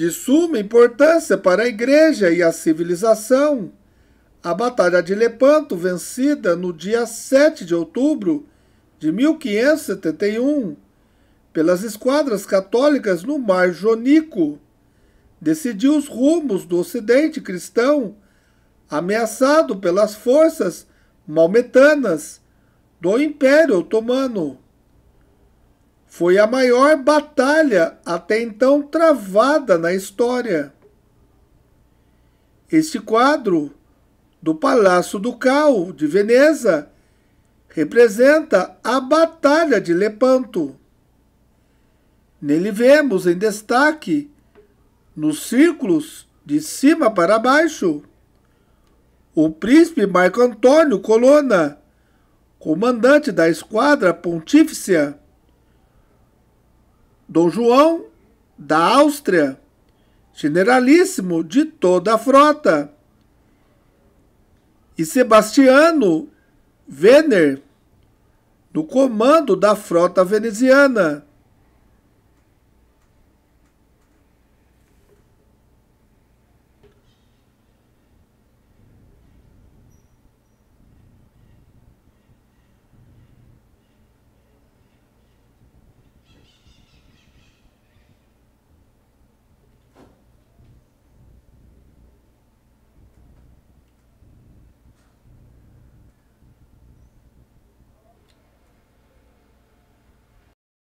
De suma importância para a igreja e a civilização, a Batalha de Lepanto, vencida no dia 7 de outubro de 1571 pelas esquadras católicas no Mar Jônico, decidiu os rumos do Ocidente cristão, ameaçado pelas forças maometanas do Império Otomano. Foi a maior batalha até então travada na história. Este quadro do Palácio Ducal de Veneza representa a Batalha de Lepanto. Nele vemos em destaque, nos círculos de cima para baixo, o príncipe Marco Antônio Colonna, comandante da esquadra pontífice, Dom João da Áustria, generalíssimo de toda a frota, e Sebastiano Venner, no comando da frota veneziana